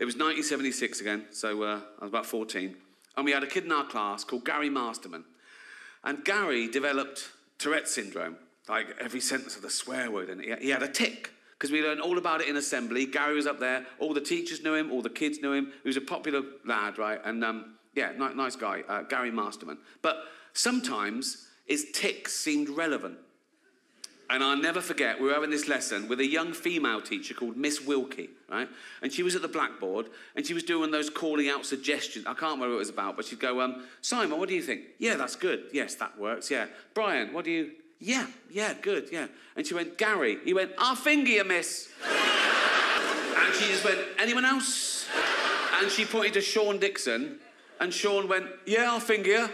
It was 1976 again, so uh, I was about 14. And we had a kid in our class called Gary Masterman. And Gary developed Tourette's syndrome, like every sentence of the swear word. And he, he had a tic, because we learned all about it in assembly. Gary was up there, all the teachers knew him, all the kids knew him. He was a popular lad, right? And um, yeah, ni- nice guy, uh, Gary Masterman. But sometimes his tics seemed relevant. And I'll never forget, we were having this lesson with a young female teacher called Miss Wilkie, right? And she was at the blackboard and she was doing those calling out suggestions. I can't remember what it was about, but she'd go, um, Simon, what do you think? Yeah, that's good. Yes, that works. Yeah. Brian, what do you? Yeah, yeah, good, yeah. And she went, Gary. He went, I'll finger you, miss. and she just went, anyone else? And she pointed to Sean Dixon and Sean went, yeah, I'll finger you.